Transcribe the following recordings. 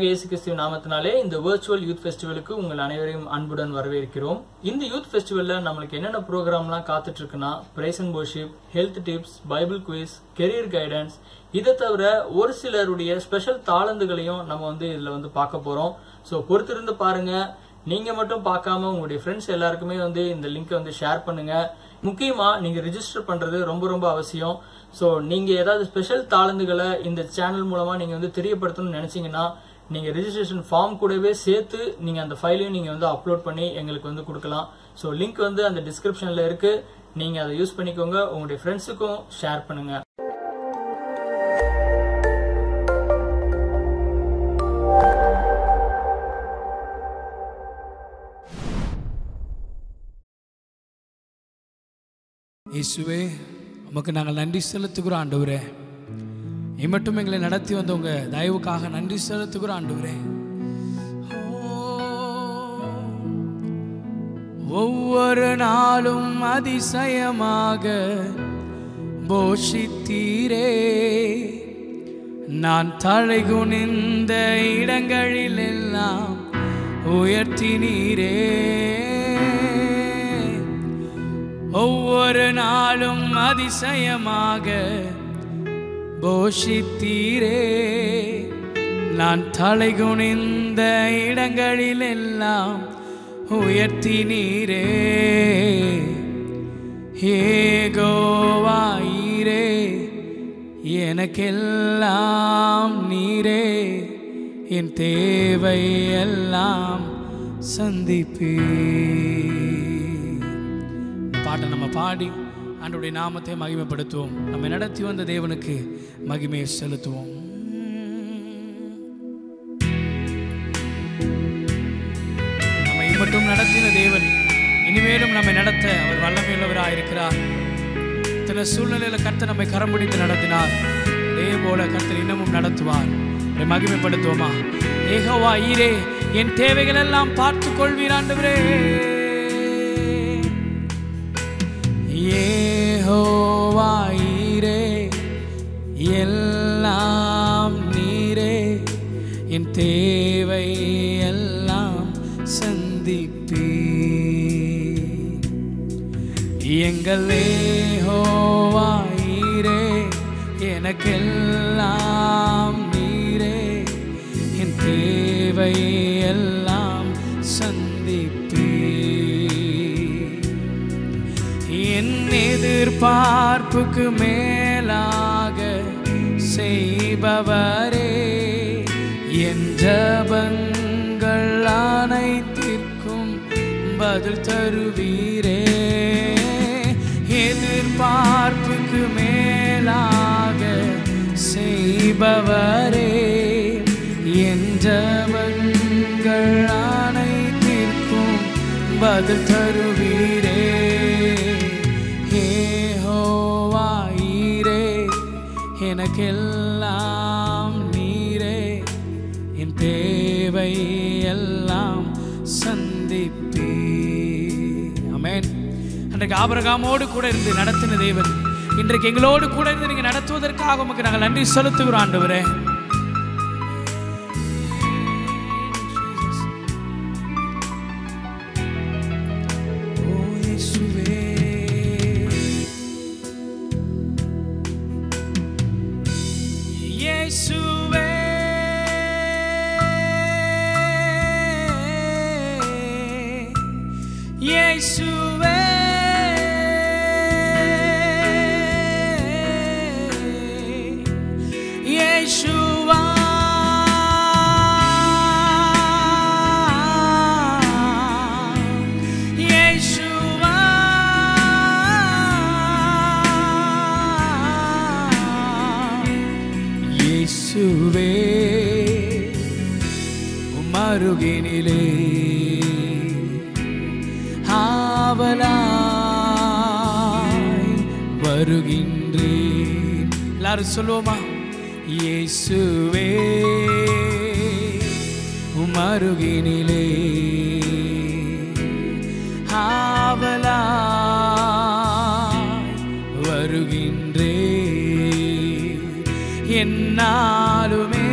ஆண்டவராக இயேசு கிறிஸ்துவ நாமத்தினாலே இந்த வெர்ச்சுவல் யூத் ஃபெஸ்டிவலுக்கு உங்கள் அனைவரையும் அன்புடன் வரவேற்கிறோம். இந்த யூத் ஃபெஸ்டிவலில் நம்மளுக்கு என்னென்ன ப்ரோக்ராம்லாம் காத்துட்டு இருக்குன்னா prize and health tips Bible quiz career guidance இதை தவிர ஒரு சிலருடைய ஸ்பெஷல் தாளந்துகளையும் நம்ம வந்து இதில் வந்து பார்க்க போகிறோம் ஸோ பொறுத்திருந்து பாருங்க. நீங்க மட்டும் பார்க்காம உங்களுடைய ஃப்ரெண்ட்ஸ் எல்லாருக்குமே வந்து இந்த லிங்கை வந்து ஷேர் பண்ணுங்க. முக்கியமா நீங்க ரிஜிஸ்டர் பண்றது ரொம்ப ரொம்ப அவசியம். ஸோ நீங்க ஏதாவது ஸ்பெஷல் தாளந்துகளை இந்த சேனல் மூலமா நீங்க வந்து தெரியப்படுத்தணும்னு நினைச்சீங்கன்னா நீங்கள் ரெஜிஸ்ட்ரேஷன் ஃபார்ம் கூடவே சேர்த்து நீங்கள் அந்த ஃபைலையும் நீங்கள் வந்து அப்லோட் பண்ணி எங்களுக்கு வந்து கொடுக்கலாம். ஸோ லிங்க் வந்து அந்த டிஸ்கிரிப்ஷனில் இருக்குது நீங்கள் அதை யூஸ் பண்ணிக்கோங்க. உங்களுடைய ஃப்ரெண்ட்ஸுக்கும் ஷேர் பண்ணுங்கள் இயேசுவே உமக்கு நாங்கள் நன்றி செலுத்துகிறோம் ஆண்டவரே. இம்மட்டும் எங்களை நடத்தி வந்தவங்க தயவுக்காக நன்றி செலுத்துகிற ஆண்டுகிறேன் ஒவ்வொரு நாளும் அதிசயமாக போஷித்தீரே. நான் தலை குனிந்த இடங்களில் எல்லாம் உயர்த்தினீரே. ஒவ்வொரு நாளும் அதிசயமாக போஷித்தீரே. நான் தலை குனிந்த இடங்களில் எல்லாம் உயர்த்தினீரே ஏகோவாயிரே எனக்கெல்லாம் நீரே. என் தேவை எல்லாம் சந்திப்பே பாட்டை நம்ம பாடி ஆண்டுடைய நாமத்தை மகிமைப்படுத்துவோம். நம்ம நடத்தி வந்த தேவனுக்கு மகிமையை செலுத்துவோம். நம்மை மட்டும் நடத்தின தேவன் இனிமேலும் நம்மை நடத்த அவர் வல்லமையுள்ளவராக இருக்கிறார் இத்தனை சூழ்நிலையில கர்த்தர் நம்மை கரம் பிடித்து நடத்தினார். அதே போல கர்த்தர் இன்னமும் நடத்துவார். மகிமைப்படுத்துவோமா? ஏகவா ஈரே என் தேவைகள் எல்லாம் பார்த்து கொள்வீராண்டவரே ஏ ஏகோவா எல்லாம் நீரே. என் தேவை எல்லாம் சந்திப்பீ எங்களே ஹோவாயிரே எனக்கெல்லாம் நீரே. என் தேவை எல்லாம் சந்தி எதிர்பார்ப்புக்கு மேலாக செய்பவரே. என் ஜபங்கள் அனைத்திற்கும் பதில் தருவீரே. எதிர்பார்ப்புக்கு மேலாக செய்பவரே. என் ஜபங்கள் அனைத்திற்கும் பதில் தருவீர். எனக்கெல்லாம் நீரே. என் தேவை எல்லாம் சந்திப்பீ அமேன் அன்றைக்கு ஆபரகாமோடு கூட இருந்து நடத்தின தேவன் இன்றைக்கு எங்களோடு கூட இருந்து நீங்க நடத்துவதற்காக உமக்கு நாங்கள் நன்றி செலுத்துகிறோம் ஆண்டு வரேன் சொல்லுவோமா? இயேசுவே உமருகினிலே ஆவலா வருகின்றே. என்னாலுமே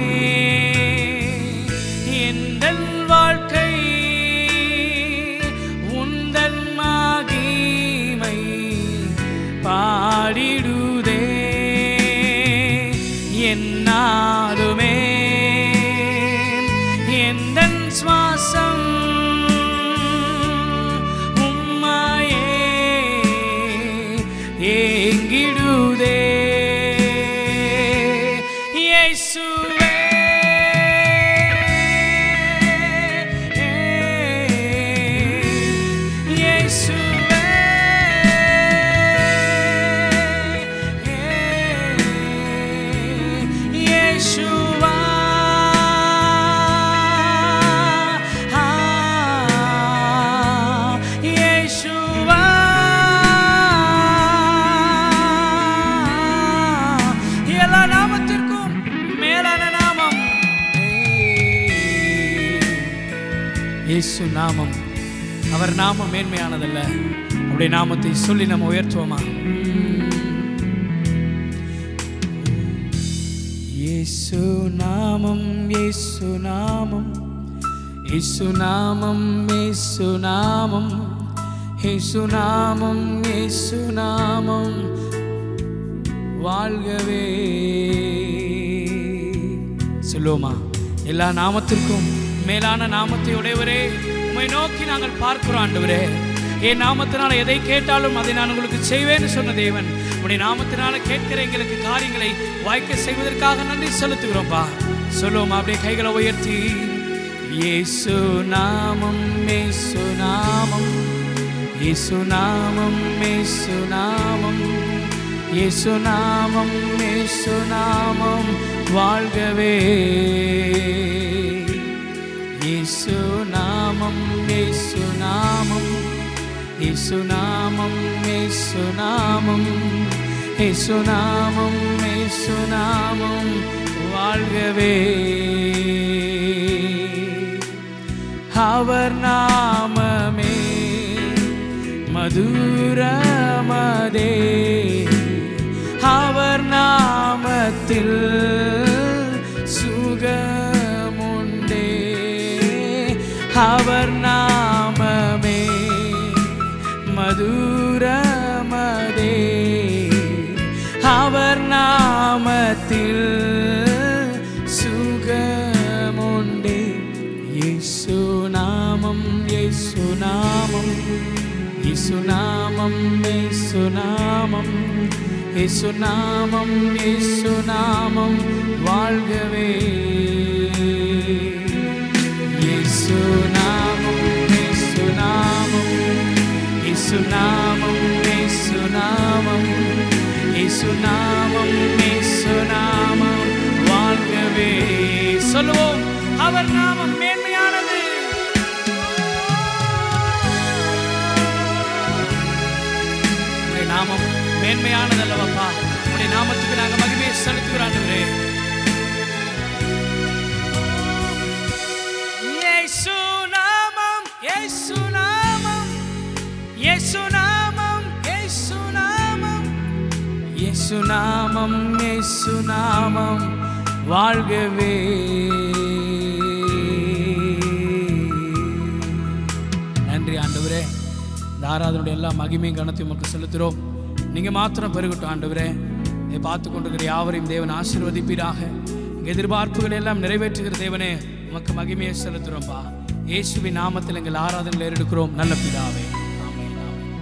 நாமம் மேன்மையானதல்ல. அப்படி நாமத்தை சொல்லி நம்ம உயர்த்துவோமா? இயேசு நாமம் இயேசு நாமம். இயேசு நாமம் இயேசு நாமம். இயேசு நாமம் இயேசு நாமம். வாழ்கவே. சொல்லுவோமா? எல்லா நாமத்திற்கும் மேலான நாமத்தை உடையவரே. உம்மை நோக்கி நாங்கள் பார்க்கிறோம் ஆண்டவரே. என் நாமத்தினால எதை கேட்டாலும் அதை நான் உங்களுக்கு செய்வேன்னு சொன்ன தேவன். உடைய நாமத்தினால கேட்கிற எங்களுக்கு காரியங்களை வாய்க்க செய்வதற்காக நன்றி செலுத்துகிறோம்ப்பா சொல்லுவோம் அப்படியே கைகளை உயர்த்தி. இயேசு நாமம் மேசு நாமம். இயேசு நாமம் மேசு நாமம். இயேசு நாமம் மேசு நாமம். வாழ்கவே. இயேசு இயேசு நாமம் இயேசு நாமம் இயேசு வாழ்கவே. அவர் நாமமே மதுரமதே அவர் நாமத்தில் சுகமுண்டே நாமத்தில் சுகமுண்டே. இயேசு நாமம் இயேசு நாமம். இயேசு நாமம் இயேசு நாமம். இயேசு நாமம் இயேசு நாமம். வாழ்கவே. இயேசு நாமம் இயேசு நாமம். இயேசு நாமம் இயேசு நாமம். இயேசு நாமம் சொல்லுவோம். அவர் நாமம் மேன்மையானது. நாமம் மேன்மையானது அல்லவப்பா உடைய நாமத்துக்கு நாங்கள் மகிமையை செலுத்துகிறோம் ஆண்டவரே. இயேசு நாமம் இயேசு நாமம் இயேசு நாமம் இயேசு நாமம் இயேசு நாமம் இயேசு நாமம். வாழ்கவே. நன்றி ஆண்டவரே. இந்த ஆராதனுடைய எல்லா மகிமையும் கணத்தையும் உங்களுக்கு செலுத்துகிறோம். நீங்கள் மாத்திரம் பெருகட்டும் ஆண்டவரே. இதை பார்த்து கொண்டிருக்கிற யாவரையும் தேவன் ஆசீர்வதிப்பீராக. எதிர்பார்ப்புகளை எல்லாம் நிறைவேற்றுகிற தேவனே உமக்கு மகிமையை செலுத்துகிறோம்ப்பா இயேசுவின் நாமத்தில் எங்கள் ஆராதனையில் எடுக்கிறோம் நல்ல பிதாவே. Amen amen.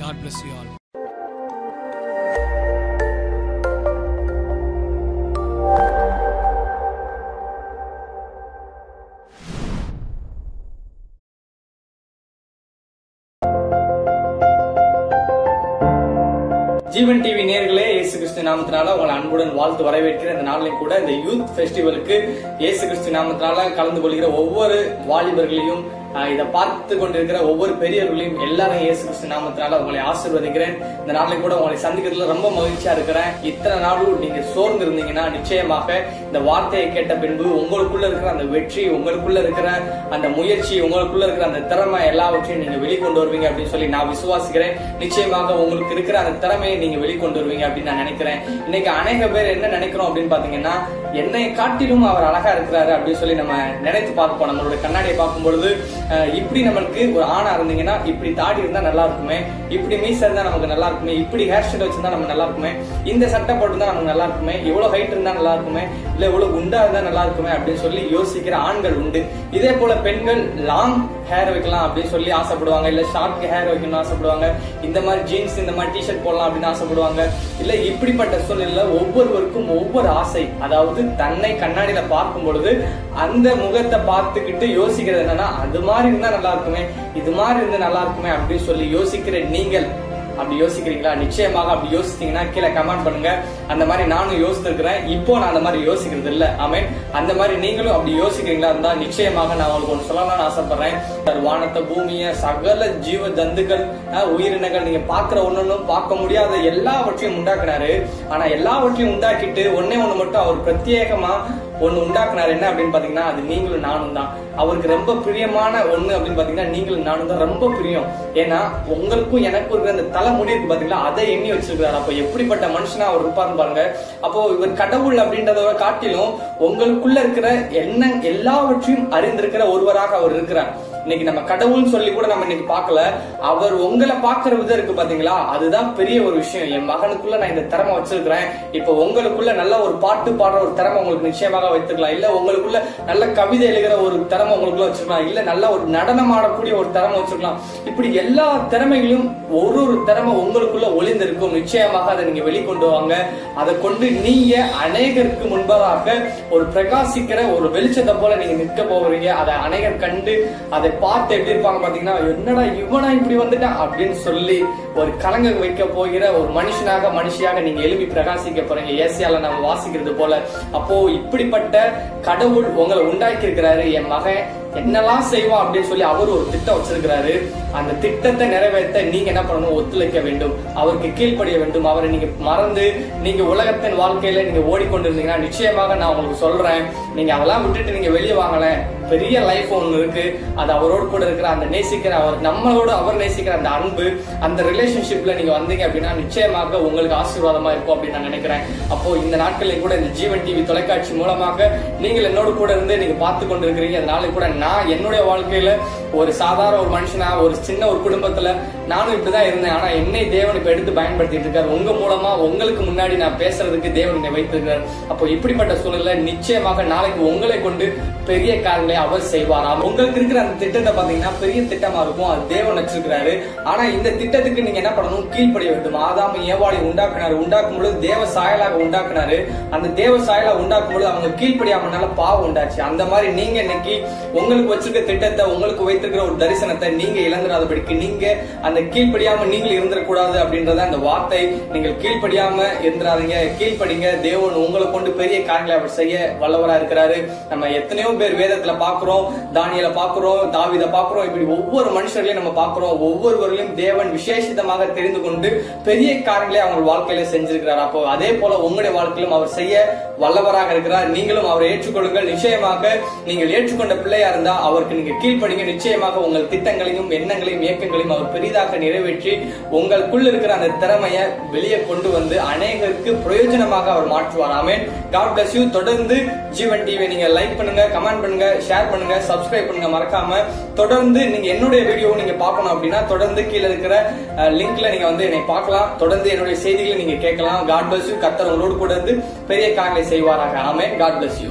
God bless you all Jeevan TV நேர்களே இயேசு கிறிஸ்து நாமத்தினால உங்களை அன்புடன் வாழ்த்து வரவேற்கிற இந்த நாளிலும் கூட இந்த யூத் ஃபெஸ்டிவலுக்கு இயேசு கிறிஸ்து நாமத்தினால கலந்து கொள்கிற ஒவ்வொரு வாலிபர்களையும் இதை பார்த்து கொண்டிருக்கிற ஒவ்வொரு பெரியவர்களையும் எல்லாரும் இயேசு கிறிஸ்து நாமத்தினால உங்களை ஆசீர்வதிக்கிறேன். இந்த நாளை கூட உங்களை சந்திக்கிறதுல ரொம்ப மகிழ்ச்சியா இருக்கிறேன். இத்தனை நாளும் நீங்க சோர்ந்து இருந்தீங்கன்னா நிச்சயமாக இந்த வார்த்தையை கேட்ட பின்பு உங்களுக்குள்ள இருக்கிற அந்த வெற்றி உங்களுக்குள்ள இருக்கிற அந்த முயற்சி உங்களுக்குள்ள இருக்கிற அந்த திறமை எல்லாவற்றையும் நீங்க வெளிக்கொண்டு வருவீங்க அப்படின்னு சொல்லி நான் விசுவாசிக்கிறேன். நிச்சயமாக உங்களுக்கு இருக்கிற அந்த திறமையை நீங்க வெளிக்கொண்டு வருவீங்க அப்படின்னு நான் நினைக்கிறேன். இன்னைக்கு அநேக பேர் என்ன நினைக்கிறோம் அப்படின்னு பாத்தீங்கன்னா என்னை காட்டிலும் அவர் அழகா இருக்கிறாரு அப்படின்னு சொல்லி நம்ம நினைத்து பார்ப்போம். நம்மளோட கண்ணாடியை பார்க்கும் பொழுது இப்படி நம்மளுக்கு ஒரு ஆணா இருந்தீங்கன்னா இப்படி தாடி இருந்தா நல்லா இருக்குமே. இப்படி மீச இருந்தா நமக்கு நல்லா இருக்குமே. இப்படி ஹேர் ஸ்டைல் வச்சிருந்தா நம்ம நல்லா இருக்குமே. இந்த சட்டை போட்டிருந்தா நமக்கு நல்லா இருக்குமே. இவ்வளவு ஹைட் இருந்தா நல்லா இருக்குமே. இல்ல இவ்வளவு குண்டா இருந்தா நல்லா இருக்குமே அப்படின்னு சொல்லி யோசிக்கிற ஆண்கள் உண்டு. இதே போல பெண்கள் லாங் ஹேர் வைக்கலாம் அப்படின்னு சொல்லி ஆசைப்படுவாங்க. இல்ல ஷார்ட் ஹேர் வைக்கணும்னு ஆசைப்படுவாங்க. இந்த மாதிரி ஜீன்ஸ் இந்த மாதிரி டிஷர்ட் போடலாம் அப்படின்னு ஆசைப்படுவாங்க. இல்ல இப்படிப்பட்ட சூழ்நிலையில ஒவ்வொருவருக்கும் ஒவ்வொரு ஆசை. அதாவது தன்னை கண்ணாடியில பார்க்கும் பொழுது அந்த முகத்தை பார்த்துக்கிட்டு யோசிக்கிறது என்னன்னா அது மாதிரி இருந்தா நல்லா இருக்குமே இது மாதிரி இருந்தா நல்லா இருக்குமே அப்படின்னு சொல்லி யோசிக்கிற நீங்கள் அப்படி யோசிக்கிறீங்களா? நிச்சயமாக அப்படி யோசிச்சீங்கன்னா கீழே கமெண்ட் பண்ணுங்க. அந்த மாதிரி நானும் யோசித்திருக்கிறேன். இப்போ நான் அந்த மாதிரி யோசிக்கிறது இல்ல. ஆமென் அந்த மாதிரி நீங்களும் அப்படி யோசிக்கிறீங்களா இருந்தா நிச்சயமாக நான் உங்களுக்கு ஒன்று சொல்லலாம்னு ஆசைப்படுறேன். வானத்தை பூமியை சகல ஜீவ ஜந்துக்கள் உயிரினங்கள் நீங்க பாக்குற ஒன்னொன்னும் பார்க்க முடியாத எல்லாவற்றையும் உண்டாக்குனாரு. ஆனா எல்லாவற்றையும் உண்டாக்கிட்டு ஒன்னே ஒண்ணு மட்டும் அவர் பிரத்யேகமா ஒன்று உண்டாக்குனாரு என்ன அப்படின்னு பாத்தீங்கன்னா அது நீங்களும் நானும் தான். அவருக்கு ரொம்ப பிரியமான ஒண்ணு அப்படின்னு பாத்தீங்கன்னா நீங்களும் நானும் தான். ரொம்ப பிரியம். ஏன்னா உங்களுக்கும் எனக்கும் இருக்கிற அந்த தலைமுடி இருக்கு பாத்தீங்களா அதை எண்ணி வச்சிருக்கிறார். அப்போ எப்படிப்பட்ட மனுஷனா அவர் இருப்பாருன்னு பாருங்க. அப்போ இவர் கடவுள் அப்படின்றத காட்டிலும் உங்களுக்குள்ள இருக்கிற எண்ணம் எல்லாவற்றையும் அறிந்திருக்கிற ஒருவராக அவர் இருக்கிறார். இன்னைக்கு நம்ம கடவுள்னு சொல்லி கூட நம்ம இன்னைக்கு பார்க்கல. அவர் உங்களை பாக்குற விதம் இருக்கு பாத்தீங்களா? அதுதான் பெரிய ஒரு விஷயம். என் மகனுக்குள்ள நான் இந்த திறமை வச்சிருக்கிறேன். இப்ப உங்களுக்குள்ள நல்ல ஒரு பாட்டு பாடுற ஒரு திறமை உங்களுக்கு நிச்சயமாக வைத்துக்கலாம் இல்ல உங்களுக்குள்ள நல்ல கவிதை எழுதுகிற ஒரு திறமை உங்களுக்குள்ள வச்சிருக்கலாம். இல்ல நல்ல ஒரு நடனம் ஆடக்கூடிய ஒரு திறமை வச்சிருக்கலாம். இப்படி எல்லா திறமைகளும் ஒரு ஒரு திறமை உங்களுக்குள்ள ஒளிந்திருக்கும். நிச்சயமாக அதை நீங்க வெளிக்கொண்டு வாங்க. அதை கொண்டு நீங்க அநேகருக்கு முன்பதாக ஒரு பிரகாசிக்கிற ஒரு வெளிச்சத்தை போல நீங்க நிற்க போகிறீங்க. அதை அநேகர் கண்டு அதை பார்த்து எப்படி இருப்பாங்க பாத்தீங்கன்னா என்னடா இவனா இப்படி வந்துட்டான் அப்படின்னு சொல்லி ஒரு கலங்க வைக்க போகிற ஒரு மனுஷனாக மனுஷியாக நீங்க எழுப்பி பிரகாசிக்க போறீங்க. ஏசியால நம்ம வாசிக்கிறது போல. அப்போ இப்படிப்பட்ட கடவுள் உங்களை உண்டாக்கி இருக்கிறாரு என் மகன் என்னெல்லாம் செய்வான் அப்படின்னு சொல்லி அவர் ஒரு திட்டம் வச்சிருக்கிறாரு. அந்த திட்டத்தை நிறைவேற்ற நீங்க என்ன பண்ணணும்? ஒத்துழைக்க வேண்டும். அவருக்கு கீழ்ப்படிய வேண்டும். அவரை நீங்க மறந்து நீங்க உலகத்தின் வாழ்க்கையில நீங்க ஓடிக்கொண்டிருந்தீங்கன்னா நிச்சயமாக நான் உங்களுக்கு சொல்றேன். நீங்க அதெல்லாம் விட்டுட்டு நீங்க வெளியே வாங்கல பெரிய லைஃப் ஒன்று இருக்கு. அது அவரோடு கூட இருக்கிற அந்த நேசிக்கிற அவர் நம்மளோட அவர் நேசிக்கிற அந்த அன்பு அந்த ரிலேஷன்ஷிப்ல நீங்க வந்தீங்க அப்படின்னா நிச்சயமாக உங்களுக்கு ஆசீர்வாதமா இருக்கும் அப்படின்னு நான் நினைக்கிறேன். அப்போ இந்த நாட்களில் கூட இந்த ஜீவன் டிவி தொலைக்காட்சி மூலமாக நீங்கள் என்னோட கூட இருந்து நீங்க பார்த்து கொண்டு இருக்கிறீங்க அதனால கூட நான் என்னுடைய வாழ்க்கையில ஒரு சாதாரண ஒரு மனுஷனா ஒரு சின்ன ஒரு குடும்பத்துல நானும் இப்படிதான் இருந்தேன். ஆனா என்னை தேவன் இப்ப எடுத்து பயன்படுத்திட்டு இருக்காரு. உங்க மூலமா உங்களுக்கு முன்னாடி நான் பேசுறதுக்கு தேவன் என்னை வைத்திருக்கிறார். அப்போ இப்படிப்பட்ட சூழல்ல நிச்சயமாக நாளைக்கு உங்களை கொண்டு பெரிய காரியங்களை அவர் செய்வாராம் உங்களுக்கு இருக்கிற அந்த திட்டத்தை பாத்தீங்கன்னா பெரிய திட்டமா இருக்கும். அது தேவன் வச்சிருக்கிறாரு. ஆனா இந்த திட்டத்துக்கு நீங்க என்ன பண்ணணும்? கீழ்ப்படிய வேண்டும். ஆதாம ஏவாளி உண்டாக்குனாரு. உண்டாக்கும் பொழுது தேவ சாயலாக உண்டாக்குனாரு. அந்த தேவ சாயலா உண்டாக்கும் பொழுது அவங்க கீழ்ப்படியாமனால பாவம் உண்டாச்சு. அந்த மாதிரி நீங்க இன்னைக்கு உங்களுக்கு வச்சிருக்க திட்டத்தை உங்களுக்கு வைத்திருக்கிற ஒரு தரிசனத்தை நீங்க இழந்துடாதபடிக்கு நீங்க அந்த அந்த கீழ்ப்படியாம நீங்கள் இருந்துடக்கூடாது அப்படின்றத அந்த வார்த்தை. நீங்கள் கீழ்ப்படியாம இருந்துடாதீங்க கீழ்ப்படிங்க. தேவன் உங்களை கொண்டு பெரிய காரியங்களை அவர் செய்ய வல்லவரா இருக்கிறாரு. நம்ம எத்தனையோ பேர் வேதத்துல பாக்குறோம் தானியல பாக்குறோம் தாவித பாக்குறோம். இப்படி ஒவ்வொரு மனுஷர்களையும் நம்ம பாக்குறோம். ஒவ்வொருவர்களையும் தேவன் விசேஷிதமாக தெரிந்து கொண்டு பெரிய காரியங்களை அவங்க வாழ்க்கையில செஞ்சிருக்கிறார். அப்போ அதே போல உங்களுடைய வாழ்க்கையிலும் அவர் செய்ய வல்லவராக இருக்கிறார். நீங்களும் அவரை ஏற்றுக்கொள்ளுங்கள். நிச்சயமாக நீங்கள் ஏற்றுக்கொண்ட பிள்ளையா இருந்தா அவருக்கு நீங்க கீழ்ப்படிங்க. நிச்சயமாக உங்கள் திட்டங்களையும் எண்ணங்களையும் இயக்கங்களையும் அவர் பெரிதாக நிறைவேற்றி உங்களுக்குள்ள இருக்கிற அந்த திறமையை வெளியே கொண்டு வந்து அநேகருக்கு பிரயோஜனமாக அவர் மாற்றுவார். ஆமென். காட் பிளஸ் யூ தொடர்ந்து ஜீவன் டிவி நீங்க லைக் பண்ணுங்க கமெண்ட் பண்ணுங்க ஷேர் பண்ணுங்க சப்ஸ்கிரைப் பண்ணுங்க. மறக்காம தொடர்ந்து நீங்க என்னுடைய வீடியோ நீங்க பார்க்கணும் அப்படின்னா தொடர்ந்து கீழே இருக்கிற லிங்க்ல நீங்க வந்து என்னை பார்க்கலாம். தொடர்ந்து என்னுடைய செய்திகளை நீங்க கேட்கலாம். காட் பிளஸ் யூ கத்தர் உங்களோடு கூட இருந்து பெரிய காரியங்களை செய்வாராக. ஆமென். காட் பிளஸ் யூ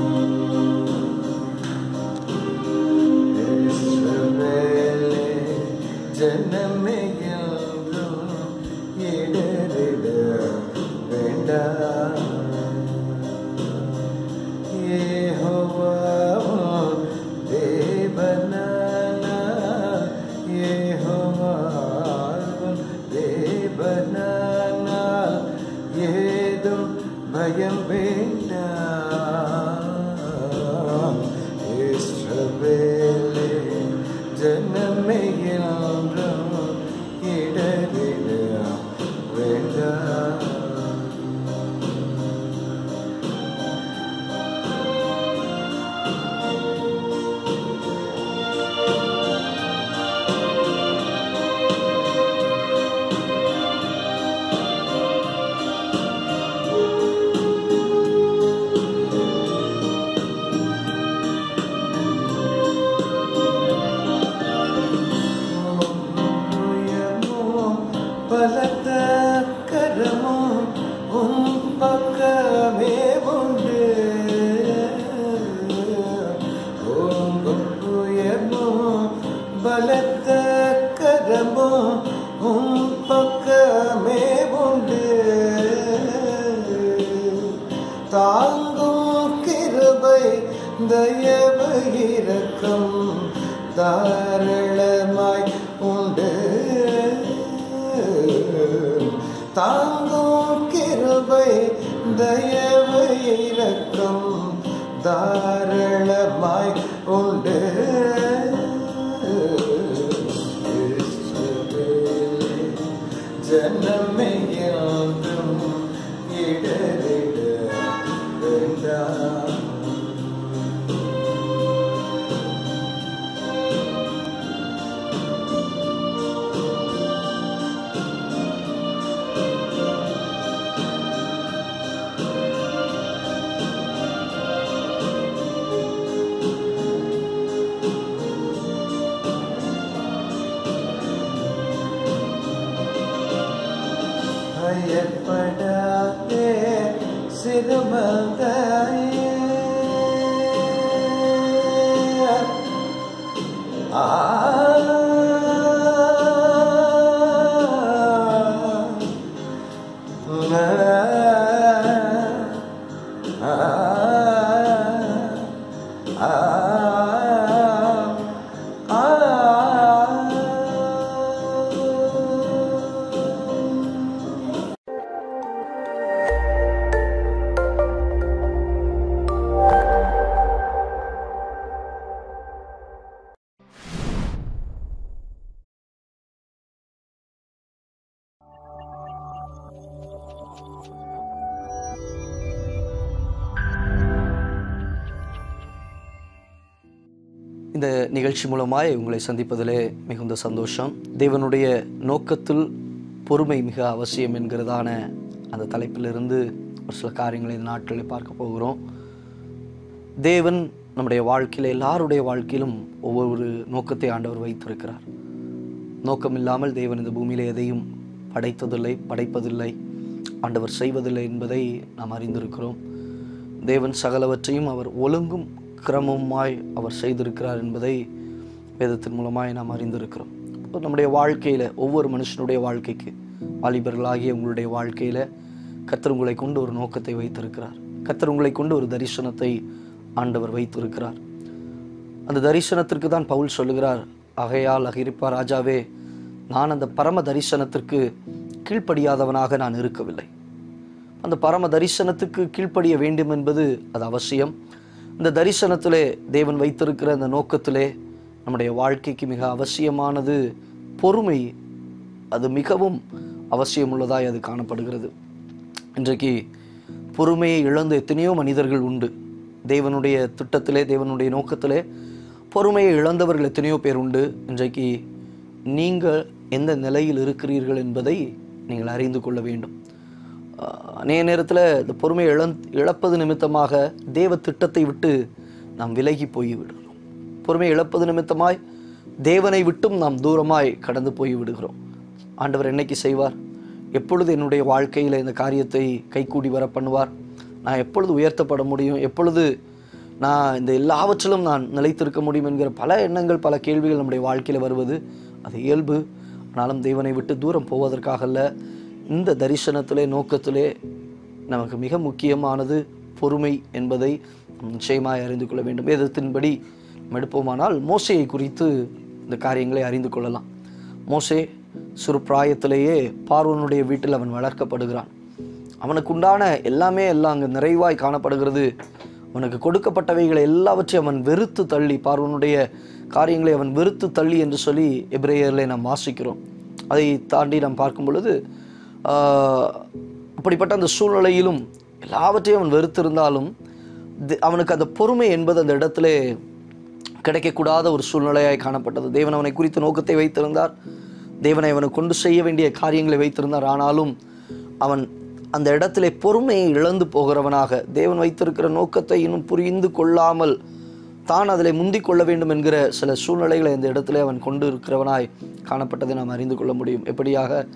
நிகழ்ச்சி மூலமாய் உங்களை சந்திப்பதிலே மிகுந்த சந்தோஷம். தேவனுடைய நோக்கத்தில் பொறுமை மிக அவசியம் என்கிறதான அந்த தலைப்பிலிருந்து ஒரு சில காரியங்களை இந்த நாட்களில் பார்க்க போகிறோம். தேவன் நம்முடைய வாழ்க்கையில் எல்லாருடைய வாழ்க்கையிலும் ஒவ்வொரு நோக்கத்தை ஆண்டவர் வைத்திருக்கிறார். நோக்கம் இல்லாமல் தேவன் இந்த பூமியில் எதையும் படைத்ததில்லை படைப்பதில்லை ஆண்டவர் செய்வதில்லை என்பதை நாம் அறிந்திருக்கிறோம். தேவன் சகலவற்றையும் அவர் ஒழுங்கும் கிரமமாய் அவர் செய்திருக்கிறார் என்பதை வேதத்தின் மூலமாக நாம் அறிந்திருக்கிறோம். நம்முடைய வாழ்க்கையில் ஒவ்வொரு மனுஷனுடைய வாழ்க்கைக்கு வாலிபர்களாகிய உங்களுடைய வாழ்க்கையில் கத்தர் உங்களை கொண்டு ஒரு நோக்கத்தை வைத்திருக்கிறார். கத்தர் உங்களை கொண்டு ஒரு தரிசனத்தை ஆண்டவர் வைத்திருக்கிறார். அந்த தரிசனத்திற்கு தான் பவுல் சொல்லுகிறார் அகையால் அகிரிப்பா ராஜாவே நான் அந்த பரம தரிசனத்திற்கு கீழ்ப்படியாதவனாக நான் இருக்கவில்லை. அந்த பரம தரிசனத்துக்கு கீழ்ப்படிய வேண்டும் என்பது அது அவசியம். இந்த தரிசனத்திலே தேவன் வைத்திருக்கிற அந்த நோக்கத்திலே நம்முடைய வாழ்க்கைக்கு மிக அவசியமானது பொறுமை. அது மிகவும் அவசியமுள்ளதாய் அது காணப்படுகிறது. இன்றைக்கு பொறுமையை இழந்த எத்தனையோ மனிதர்கள் உண்டு. தேவனுடைய திட்டத்திலே தேவனுடைய நோக்கத்திலே பொறுமையை இழந்தவர்கள் எத்தனையோ பேர் உண்டு. இன்றைக்கு நீங்கள் எந்த நிலையில் இருக்கிறீர்கள் என்பதை நீங்கள் அறிந்து கொள்ள வேண்டும். ஆஹ் அநேக நேரத்தில் இந்த பொறுமையை இழந் இழப்பது நிமித்தமாக தேவ திட்டத்தை விட்டு நாம் விலகி போய் பொறுமை பொறுமையை இழப்பது நிமித்தமாய் தேவனை விட்டும் நாம் தூரமாய் கடந்து போய் விடுகிறோம். ஆண்டவர் என்னைக்கு செய்வார்? எப்பொழுது என்னுடைய வாழ்க்கையில் இந்த காரியத்தை கைகூடி வர பண்ணுவார் நான் எப்பொழுது உயர்த்தப்பட முடியும்? எப்பொழுது நான் இந்த எல்லாவற்றிலும் நான் நிலைத்திருக்க முடியும் என்கிற பல எண்ணங்கள் பல கேள்விகள் நம்முடைய வாழ்க்கையில் வருவது அது இயல்பு. ஆனாலும் தேவனை விட்டு தூரம் போவதற்காக அல்ல இந்த தரிசனத்திலே நோக்கத்திலே நமக்கு மிக முக்கியமானது பொறுமை என்பதை நிச்சயமாக நிச்சயமாய் அறிந்து கொள்ள வேண்டும். வேதத்தின்படி எடுப்போமானால் மோசையை குறித்து இந்த காரியங்களை அறிந்து கொள்ளலாம். மோசே சிறு பிராயத்திலேயே பார்வனுடைய வீட்டில் அவன் வளர்க்கப்படுகிறான். அவனுக்கு உண்டான எல்லாமே எல்லாம் அங்கே நிறைவாய் காணப்படுகிறது. அவனுக்கு கொடுக்கப்பட்டவைகளை எல்லாவற்றையும் அவன் வெறுத்து தள்ளி பார்வனுடைய காரியங்களை அவன் வெறுத்து தள்ளி என்று சொல்லி எப்ரேயரில் நாம் வாசிக்கிறோம். அதை தாண்டி நாம் பார்க்கும் பொழுது அப்படிப்பட்ட அந்த சூழ்நிலையிலும் எல்லாவற்றையும் அவன் வெறுத்திருந்தாலும் அவனுக்கு அந்த பொறுமை என்பது அந்த இடத்துல கிடைக்கக்கூடாத ஒரு சூழ்நிலையாய் காணப்பட்டது. தேவன் அவனை குறித்த நோக்கத்தை வைத்திருந்தார். தேவனை அவனை கொண்டு செய்ய வேண்டிய காரியங்களை வைத்திருந்தார். ஆனாலும் அவன் அந்த இடத்திலே பொறுமையை இழந்து போகிறவனாக தேவன் வைத்திருக்கிற நோக்கத்தை இன்னும் புரிந்து கொள்ளாமல் தான் அதில் முந்திக் கொள்ள வேண்டும் என்கிற சில சூழ்நிலைகளை அந்த இடத்துல அவன் கொண்டு இருக்கிறவனாய் காணப்பட்டதை நாம் அறிந்து கொள்ள முடியும். எப்படியாக?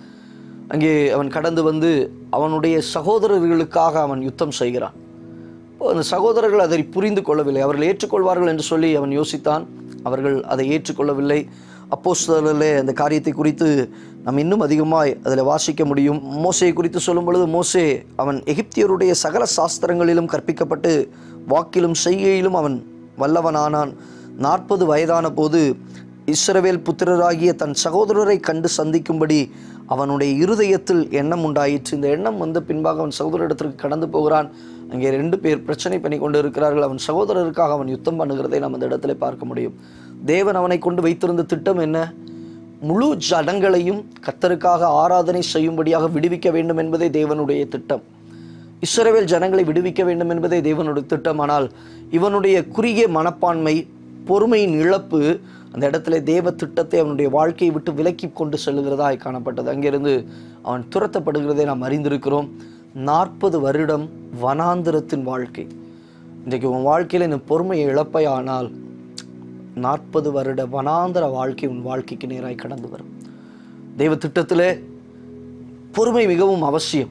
அங்கே அவன் கடந்து வந்து அவனுடைய சகோதரர்களுக்காக அவன் யுத்தம் செய்கிறான். அந்த சகோதரர்கள் அதை புரிந்து கொள்ளவில்லை. அவர்கள் ஏற்றுக்கொள்வார்கள் என்று சொல்லி அவன் யோசித்தான். அவர்கள் அதை ஏற்றுக்கொள்ளவில்லை. அப்போஸ்தலரிலே அந்த காரியத்தை குறித்து நாம் இன்னும் அதிகமாய் அதில் வாசிக்க முடியும். மோசையை குறித்து சொல்லும் பொழுது மோசே அவன் எகிப்தியருடைய சகல சாஸ்திரங்களிலும் கற்பிக்கப்பட்டு வாக்கிலும் செய்கையிலும் அவன் வல்லவனானான். நாற்பது வயதான போது இஸ்ரவேல் புத்திரராகிய தன் சகோதரரை கண்டு சந்திக்கும்படி அவனுடைய இருதயத்தில் எண்ணம் உண்டாயிற்று. இந்த எண்ணம் வந்த பின்பாக அவன் சகோதரிடத்திற்கு கடந்து போகிறான். அங்கே ரெண்டு பேர் பிரச்சனை பண்ணி கொண்டு இருக்கிறார்கள் அவன் சகோதரருக்காக அவன் யுத்தம் பண்ணுகிறதை நாம் அந்த இடத்துல பார்க்க முடியும். தேவன் அவனை கொண்டு வைத்திருந்த திட்டம் என்ன? முழு ஜனங்களையும் கத்தருக்காக ஆராதனை செய்யும்படியாக விடுவிக்க வேண்டும் என்பதே தேவனுடைய திட்டம். இஸ்ரவேல் ஜனங்களை விடுவிக்க வேண்டும் என்பதே தேவனுடைய திட்டம். ஆனால் இவனுடைய குறுகிய மனப்பான்மை பொறுமையின் இழப்பு அந்த இடத்துல தேவ திட்டத்தை அவனுடைய வாழ்க்கையை விட்டு விலக்கி கொண்டு செல்கிறதாய் காணப்பட்டது. அங்கிருந்து அவன் துரத்தப்படுகிறதை நாம் அறிந்திருக்கிறோம். நாற்பது வருடம் வனாந்திரத்தின் வாழ்க்கை. இன்றைக்கு உன் வாழ்க்கையில் இந்த பொறுமையை இழப்பையானால் நாற்பது வருட வனாந்தர வாழ்க்கை உன் வாழ்க்கைக்கு நேராய் கடந்து வரும். தெய்வ திட்டத்தில் பொறுமை மிகவும் அவசியம்.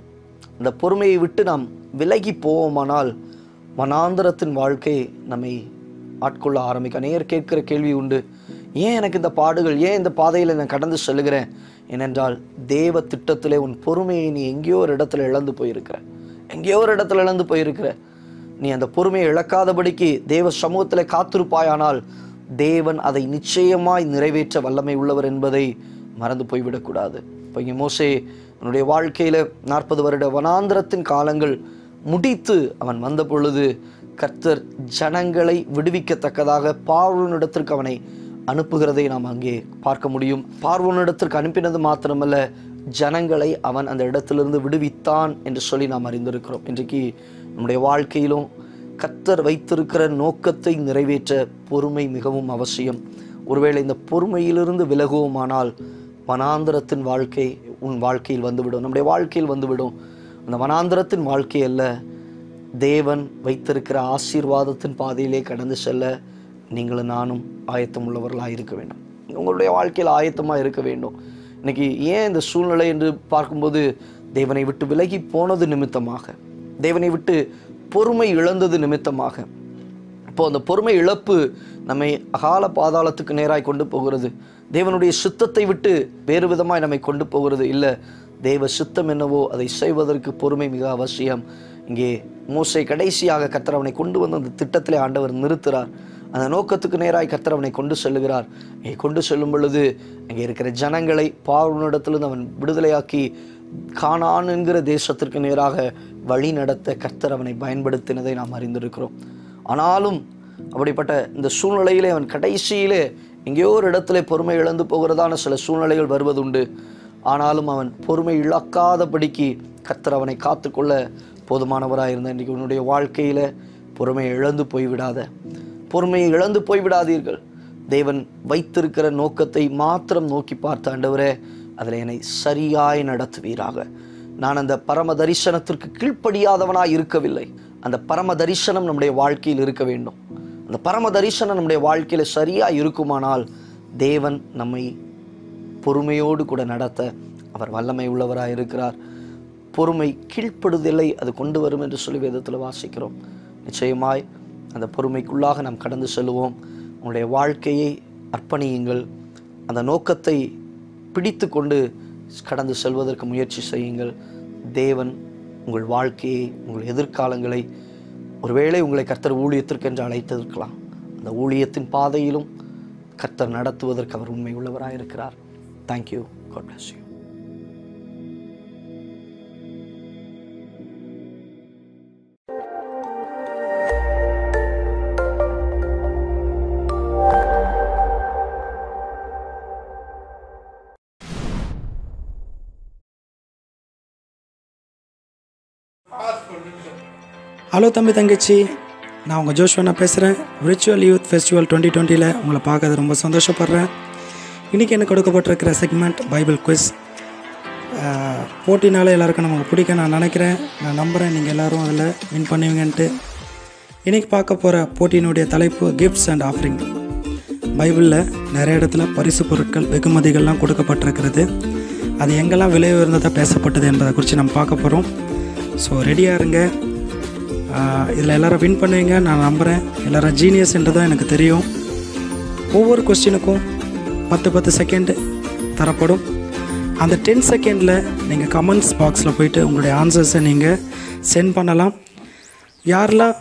அந்த பொறுமையை விட்டு நாம் விலகி போவோமானால் வனாந்தரத்தின் வாழ்க்கை நம்மை ஆட்கொள்ள ஆரம்பிக்க நேர் கேட்கிற கேள்வி உண்டு ஏன் எனக்கு இந்த பாடுகள் ஏன் இந்த பாதையில் நான் கடந்து செல்லுகிறேன்? ஏனென்றால் தேவ திட்டத்திலே உன் பொறுமையை நீ எங்கேயோ ஒரு இடத்துல இழந்து போயிருக்கிற. எங்கேயோ ஒரு இடத்துல இழந்து போயிருக்கிற. நீ அந்த பொறுமையை இழக்காதபடிக்கு தேவ சமூகத்தில் காத்திருப்பாயானால் தேவன் அதை நிச்சயமாய் நிறைவேற்ற வல்லமை உள்ளவர் என்பதை மறந்து போய்விடக்கூடாது. இப்போ இங்கே மோசே அவனுடைய வாழ்க்கையில் நாற்பது வருட வனாந்திரத்தின் காலங்கள் முடித்து அவன் வந்த பொழுது கர்த்தர் ஜனங்களை விடுவிக்கத்தக்கதாக பாவனிடத்திற்கு அவனை அனுப்புகிறதை நாம் அங்கே பார்க்க முடியும். பார்வனிடத்திற்கு அனுப்பினது மாத்திரமல்ல ஜனங்களை அவன் அந்த இடத்திலிருந்து விடுவித்தான் என்று சொல்லி நாம் அறிந்திருக்கிறோம். இன்றைக்கு நம்முடைய வாழ்க்கையிலும் கத்தர் வைத்திருக்கிற நோக்கத்தை நிறைவேற்ற பொறுமை மிகவும் அவசியம். ஒருவேளை இந்த பொறுமையிலிருந்து விலகுவோமானால் வனாந்திரத்தின் வாழ்க்கை உன் வாழ்க்கையில் வந்துவிடும். நம்முடைய வாழ்க்கையில் வந்துவிடும். அந்த வனாந்திரத்தின் வாழ்க்கை அல்ல தேவன் வைத்திருக்கிற ஆசீர்வாதத்தின் பாதையிலே கடந்து செல்ல நீங்களும் நானும் ஆயத்தம் உள்ளவர்களாக இருக்க வேண்டும். உங்களுடைய வாழ்க்கையில் ஆயத்தமாக இருக்க வேண்டும். இன்னைக்கு ஏன் இந்த சூழ்நிலை என்று பார்க்கும்போது தேவனை விட்டு விலகி போனது நிமித்தமாக தேவனை விட்டு பொறுமை இழந்தது நிமித்தமாக. இப்போ அந்த பொறுமை இழப்பு நம்மை அகால பாதாளத்துக்கு நேராய் கொண்டு போகிறது. தேவனுடைய சித்தத்தை விட்டு வேறு விதமாய் நம்மை கொண்டு போகிறது. இல்லை தேவ சித்தம் என்னவோ அதை செய்வதற்கு பொறுமை மிக அவசியம். இங்கே மூசை கடைசியாக கத்திரவனை கொண்டு வந்து அந்த திட்டத்திலே ஆண்டவர் நிறுத்துகிறார். அந்த நோக்கத்துக்கு நேராய் கர்த்தர் அவனை கொண்டு செல்லுகிறார். இங்கே கொண்டு செல்லும் பொழுது அங்கே இருக்கிற ஜனங்களை பார்வனிடத்திலிருந்து அவன் விடுதலையாக்கி காணான் என்கிற தேசத்திற்கு நேராக வழி நடத்த கர்த்தர் அவனை பயன்படுத்தினதை நாம் அறிந்திருக்கிறோம். ஆனாலும் அப்படிப்பட்ட இந்த சூழ்நிலையிலே அவன் கடைசியிலே எங்கேயோ ஒரு இடத்துல பொறுமை இழந்து போகிறதான சில சூழ்நிலைகள் வருவதுண்டு. ஆனாலும் அவன் பொறுமை இழக்காதபடிக்கு கர்த்தர் அவனை காத்துக்கொள்ள போதுமானவராக இருந்த இன்றைக்கு உன்னுடைய வாழ்க்கையில் பொறுமையை இழந்து போய்விடாத. பொறுமையை இழந்து போய்விடாதீர்கள். தேவன் வைத்திருக்கிற நோக்கத்தை மாத்திரம் நோக்கி பார்த்த ஆண்டவரே அதில் என்னை சரியாய் நடத்துவீராக. நான் அந்த பரம தரிசனத்திற்கு கீழ்ப்படியாதவனாய் இருக்கவில்லை. அந்த பரம தரிசனம் நம்முடைய வாழ்க்கையில் இருக்க வேண்டும். அந்த பரம தரிசனம் நம்முடைய வாழ்க்கையில் சரியாக இருக்குமானால் தேவன் நம்மை பொறுமையோடு கூட நடத்த அவர் வல்லமை உள்ளவராக இருக்கிறார். பொறுமை கீழ்ப்படுதலை அது கொண்டு வரும் என்று சொல்லி வேதத்தில் வாசிக்கிறோம். நிச்சயமாய் அந்த பொறுமைக்குள்ளாக நாம் கடந்து செல்வோம் உங்களுடைய வாழ்க்கையை அர்ப்பணியுங்கள். அந்த நோக்கத்தை பிடித்து கொண்டு கடந்து செல்வதற்கு முயற்சி செய்யுங்கள். தேவன் உங்கள் வாழ்க்கையை உங்கள் எதிர்காலங்களை ஒருவேளை உங்களை கர்த்தர் ஊழியத்திற்கு என்று அழைத்திருக்கலாம். அந்த ஊழியத்தின் பாதையிலும் கர்த்தர் நடத்துவதற்கு அவர் உண்மை உள்ளவராக இருக்கிறார் thank you God bless you hello தம்பி தங்கச்சி. நான் உங்கள் ஜோஷ்வனா பேசுகிறேன் விர்ச்சுவல் யூத் ஃபெஸ்டிவல் டுவெண்ட்டி டுவெண்ட்டியில் உங்களை பார்க்கறது ரொம்ப சந்தோஷப்படுறேன். இன்றைக்கி எனக்கு கொடுக்கப்பட்டிருக்கிற செக்மெண்ட் பைபிள் குவிஸ் போட்டினால எல்லாருக்கும் நமக்கு பிடிக்க நான் நினைக்கிறேன். நான் நம்புகிறேன் நீங்கள் எல்லோரும் அதில் வின் பண்ணுவீங்கன்ட்டு. இன்றைக்கி பார்க்க போகிற போட்டியினுடைய தலைப்பு கிஃப்ட்ஸ் அண்ட் ஆஃபரிங் பைபிளில் நிறைய இடத்துல பரிசு பொருட்கள் வெகுமதிகள்லாம் கொடுக்கப்பட்டிருக்கிறது. அது எங்கெல்லாம் விலை உயர்ந்ததாக பேசப்பட்டது என்பதை குறித்து நம்ம பார்க்க போகிறோம் ஸோ ரெடியாக இருங்க. இதில் எல்லாரும் வின் பண்ணுவீங்க. நான் நம்புகிறேன் எல்லாரும் ஜீனியஸ்ன்றதான் எனக்கு தெரியும். ஒவ்வொரு கொஸ்டினுக்கும் பத்து பத்து செகண்டு தரப்படும். அந்த டென் செகண்டில் நீங்கள் கமெண்ட்ஸ் பாக்ஸில் போயிட்டு உங்களுடைய ஆன்சர்ஸை நீங்கள் சென்ட் பண்ணலாம். யாரெல்லாம்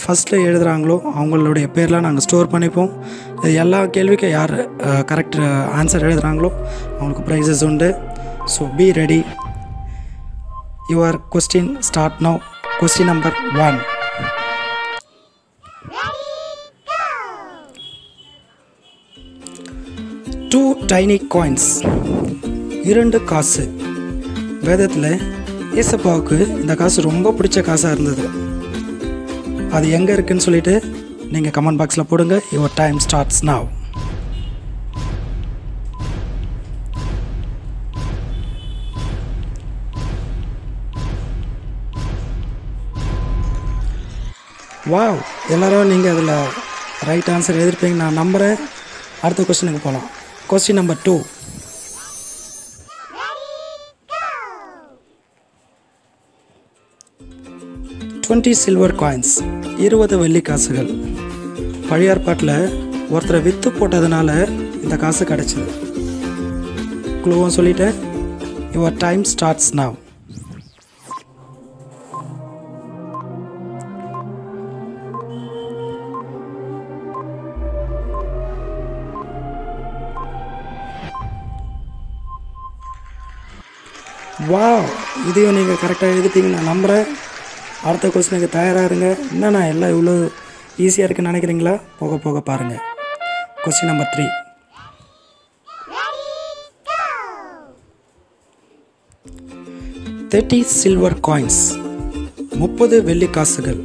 ஃபஸ்ட்டில் எழுதுகிறாங்களோ அவங்களுடைய பேர்லாம் நாங்கள் ஸ்டோர் பண்ணிப்போம். இது எல்லா கேள்விக்கும் யார் கரெக்ட் ஆன்சர் எழுதுகிறாங்களோ அவங்களுக்கு ப்ரைஸஸ் உண்டு. So be ready your question start now question number one two tiny coins இரண்டு காசு. வேதத்தில் ஏசப்பாவுக்கு இந்த காசு ரொம்ப பிடிச்ச காசாக இருந்தது. அது எங்கே இருக்குன்னு சொல்லிட்டு நீங்கள் கமெண்ட் பாக்ஸில் போடுங்க. Your time starts now wow எல்லாரும் நீங்கள் அதில் ரைட் ஆன்சர் எழுதிருப்பீங்க. நான் நம்புகிறேன் அடுத்த கொஸ்டினுக்கு போகலாம் question number two twenty silver coins இருபது வெள்ளி காசுகள். பழைய ஏற்பாட்டில் ஒருத்தரை விற்று போட்டதுனால இந்த காசு கிடச்சிது. க்ளூவும் சொல்லிட்டேன். யுவர் டைம் ஸ்டார்ட்ஸ் நான் வா இதையும் நீங்கள் கரெக்டாக எழுதிட்டீங்க நான் நம்புகிறேன் அடுத்த கொஸ்டினுக்கு தயாராக இருங்க. என்னண்ணா எல்லாம் இவ்வளோ ஈஸியாக இருக்குன்னு நினைக்கிறீங்களா? போக போக பாருங்கள் question number three thirty silver coins முப்பது வெள்ளி காசுகள்.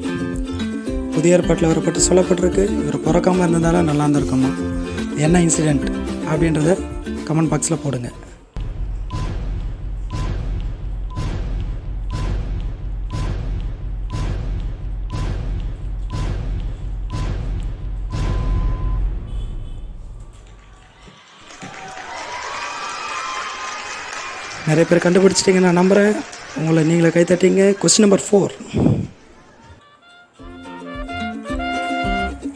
புதிய ஏற்பாட்டில் வரப்பட்டு சொல்லப்பட்டிருக்கு. இவர் பிறக்காமல் இருந்ததால் நல்லா இருந்திருக்குமா என்ன இன்சிடெண்ட் அப்படின்றத கமெண்ட் பாக்ஸில் போடுங்க. நிறைய பேர் கண்டுபிடிச்சிட்டிங்க நான் நம்புகிறேன் உங்களை நீங்களே கைத்தட்டிங்க question number four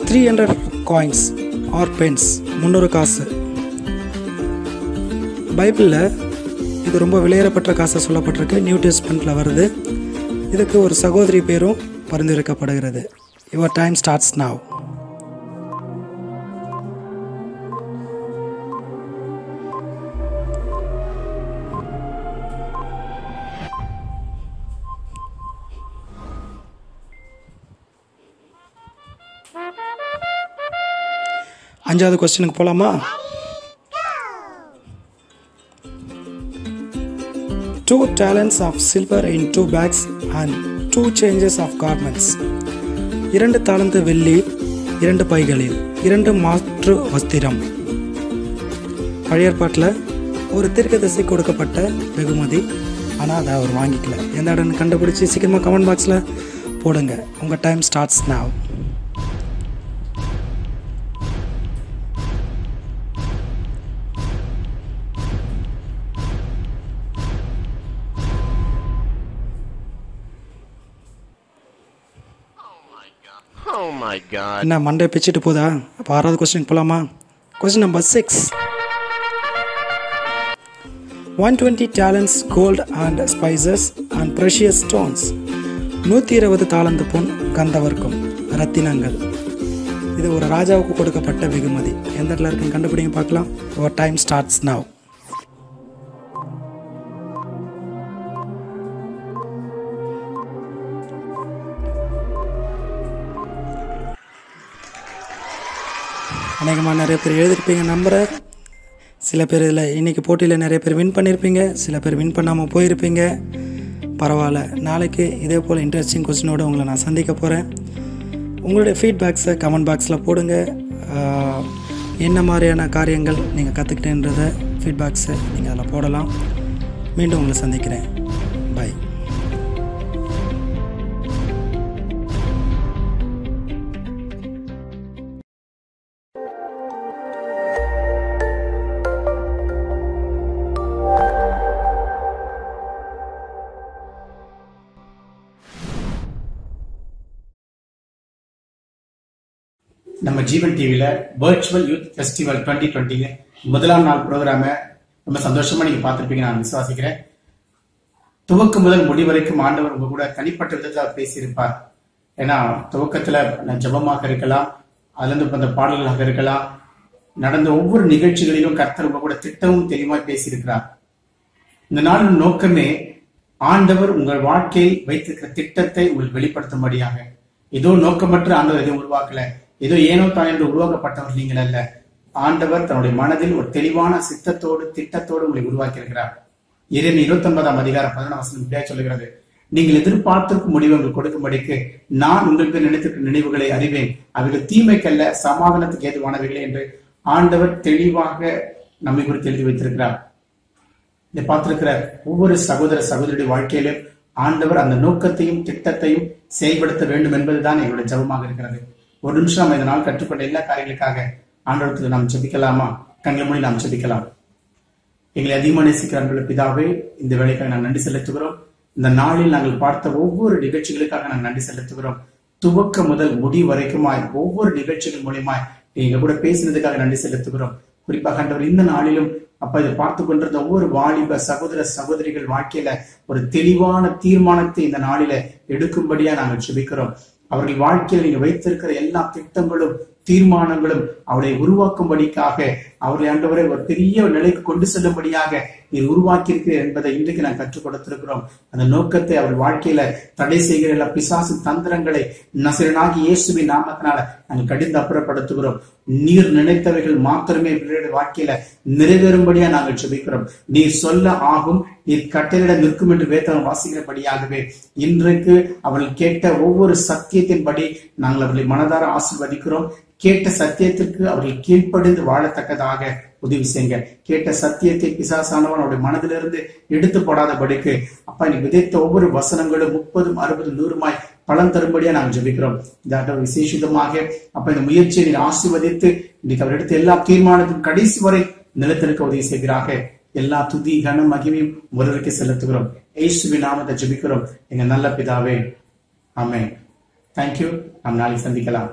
three hundred coins or pence முந்நூறு காசு. பைபிளில் இது ரொம்ப விளையாடப்பட்ட காசை சொல்லப்பட்டிருக்கு. நியூ டெஸ்ட்மெண்ட்டில் வருது. இதுக்கு ஒரு சகோதரி பேரும் பரிந்துரைக்கப்படுகிறது. யுவர் டைம் ஸ்டார்ட்ஸ் நாவ் அஞ்சாவது கொஸ்டினுக்கு போகலாமா two talents of silver in two bags and two changes of garments இரண்டு தாளந்து வெள்ளி இரண்டு பைகளில் இரண்டு மாற்று வஸ்திரம். பழைய ஏற்பாட்டில் ஒரு தீர்க்க திசை கொடுக்கப்பட்ட வெகுமதி. ஆனால் அதை அவர் வாங்கிக்கல. எந்த இடம்னு கண்டுபிடிச்சி சீக்கிரமாக கமெண்ட் பாக்ஸில் போடுங்க. உங்கள் டைம் ஸ்டார்ட்ஸ் நான் என்ன மண்டே பிச்சுட்டு போதா? அப்போ ஆறாவது கொஸ்டின் போகலாமா question number six one twenty talents gold and spices and precious stones நூற்றி இருபது தாளந்து பொன் கந்தவர்க்கும் ரத்தினங்கள். இது ஒரு ராஜாவுக்கு கொடுக்கப்பட்ட வெகுமதி. எந்த இடத்துல இருக்குன்னு கண்டுபிடிங்க பார்க்கலாம். ஓவர் டைம் ஸ்டார்ட்ஸ் நவ் அநேகமாக நிறைய பேர் எழுதிருப்பீங்க நம்புகிறேன் சில பேர் இதில் இன்றைக்கி போட்டியில் நிறைய பேர் வின் பண்ணியிருப்பீங்க சில பேர் வின் பண்ணாமல் போயிருப்பீங்க. பரவாயில்ல. நாளைக்கு இதே போல் இன்ட்ரெஸ்டிங் கொஸ்டினோடு உங்களை நான் சந்திக்க போகிறேன் உங்களுடைய ஃபீட்பேக்ஸை கமெண்ட் பாக்ஸில் போடுங்க. என்ன மாதிரியான காரியங்கள் நீங்கள் கற்றுக்கிட்டேன்றத ஃபீட்பேக்ஸை நீங்கள் அதில் போடலாம். மீண்டும் உங்களை சந்திக்கிறேன். நம்ம ஜீவன் டிவியில வர்ச்சுவல் யூத் ஃபெஸ்டிவல் டுவெண்ட்டி டுவெண்ட்டிங்க முதலாம் நாள் ப்ரோக்ராம ரொம்ப சந்தோஷமா நீங்க பார்த்துருப்பீங்க நான் விசுவாசிக்கிறேன். துவக்கம் முதல் முடிவரைக்கும் ஆண்டவர் உங்க கூட தனிப்பட்ட விதத்தில் பேசியிருப்பார். ஏன்னா துவக்கத்துல நான் ஜெபமாக இருக்கலாம் அதுல இருந்து அந்த பாடல்களாக இருக்கலாம் நடந்த ஒவ்வொரு நிகழ்ச்சிகளிலும் கர்த்தர் உங்க கூட திட்டமும் தெளிவாய் பேசியிருக்கிறார். இந்த நாளின் நோக்கமே ஆண்டவர் உங்கள் வாழ்க்கையை வைத்திருக்கிற திட்டத்தை உங்களுக்கு வெளிப்படுத்தும்படியாக. ஏதோ நோக்கமற்ற ஆண்டவர் எதையும் உருவாக்கல. ஏதோ ஏனோ தான் என்று உருவாக்கப்பட்டவர் நீங்கள் அல்ல. ஆண்டவர் தன்னுடைய மனதில் ஒரு தெளிவான சித்தத்தோடு திட்டத்தோடு உங்களை உருவாக்கி இருக்கிறார் இறைவன் இருபத்தி ஒன்பதாம் அதிகாரம் பதினாம் வசனம் இப்படியா சொல்லுகிறது. நீங்கள் எதிர்பார்த்திருக்கும் முடிவு உங்களுக்கு கொடுக்கும்படிக்கு நான் உங்களுக்கு நினைத்திருக்கும் நினைவுகளை அறிவேன். அவைகள் தீமைக்கல்ல சமாதானத்துக்கு ஏதுவானவைகளே என்று ஆண்டவர் தெளிவாக நம்மை குறித்து எழுதி வைத்திருக்கிறார். இதை பார்த்திருக்கிற ஒவ்வொரு சகோதர சகோதரியுடைய வாழ்க்கையிலும் ஆண்டவர் அந்த நோக்கத்தையும் திட்டத்தையும் செயல்படுத்த வேண்டும் என்பதுதான் எங்களுடைய ஜபமாக இருக்கிறது. ஒரு நிமிஷம் நம்ம இதனால் கற்றுக்கொண்ட எல்லா காரியங்களுக்காக ஆண்டவரத்தில் நாம் செபிக்கலாமா கண்களை மூடி நாம் செபிக்கலாம் எங்களை அதிகமாக நேசிக்கிற அன்புள்ள பிதாவே இந்த வேலைக்காக நான் நன்றி செலுத்துகிறோம். இந்த நாளில் நாங்கள் பார்த்த ஒவ்வொரு நிகழ்ச்சிகளுக்காக நாங்கள் நன்றி செலுத்துகிறோம். துவக்க முதல் முடி வரைக்குமாய் ஒவ்வொரு நிகழ்ச்சிகள் மூலியமாய் நீங்க கூட பேசினதுக்காக நன்றி செலுத்துகிறோம். குறிப்பாக ஆண்டவர் இந்த நாளிலும் அப்ப இதை பார்த்து கொண்டிருந்த ஒவ்வொரு வாலிப சகோதர சகோதரிகள் வாழ்க்கையில ஒரு தெளிவான தீர்மானத்தை இந்த நாளில எடுக்கும்படியா நாங்கள் சுபிக்கிறோம் அவர்கள் வாழ்க்கையில் நீங்கள் வைத்திருக்கிற எல்லா திட்டங்களும் தீர்மானங்களும் அவளை உருவாக்கும்படிக்காக அவருடைய ஆண்டவரை ஒரு பெரிய நிலைக்கு கொண்டு செல்லும்படியாக நீர் உருவாக்கி இருக்கிறீர் என்பதை இன்றைக்கு நான் கற்றுக் கொடுத்திருக்கிறோம். அந்த நோக்கத்தை அவர் வாழ்க்கையில தடை செய்கிற எல்லா பிசாசு தந்திரங்களை நசிரனாகி இயேசுவின் நாமத்தினால நாங்கள் கடிந்து அப்புறப்படுத்துகிறோம். நீர் நினைத்தவைகள் மாத்திரமே பிள்ளைகளுடைய வாழ்க்கையில நிறைவேறும்படியா நாங்கள் சுபிக்கிறோம் நீர் சொல்ல ஆகும் நீர் கட்டளிட நிற்கும் என்று வேத்தனம் வாசிக்கிறபடியாகவே இன்றைக்கு அவள் கேட்ட ஒவ்வொரு சத்தியத்தின்படி நாங்கள் அவர்களை மனதார ஆசிர்வதிக்கிறோம். கேட்ட சத்தியத்திற்கு அவர்கள் கீழ்ப்படிந்து வாழத்தக்கதாக உதவி செய்யுங்க கேட்ட சத்தியத்தை பிசாசானவன் அவருடைய மனதிலிருந்து எடுத்து போடாதபடிக்கு அப்பா நீ விதைத்த ஒவ்வொரு வசனங்களும் முப்பதும் அறுபது நூறுமாய் பலன் தரும்படியா நாங்கள் ஜபிக்கிறோம். இந்த விசேஷிதமாக அப்ப இந்த முயற்சியை நீ ஆசிர்வதித்து இன்னைக்கு அவர் எடுத்த எல்லா தீர்மானத்தின் கடைசி வரை நிலத்திற்கு உதவி செய்கிறாக எல்லா துதி கன மகிமையும் ஒருவருக்கு செலுத்துகிறோம். ஏசுவி நாமத்தை ஜபிக்கிறோம். எங்க நல்ல பிதாவே ஆமே தேங்க்யூ நாம் நாளைக்கு சந்திக்கலாம்.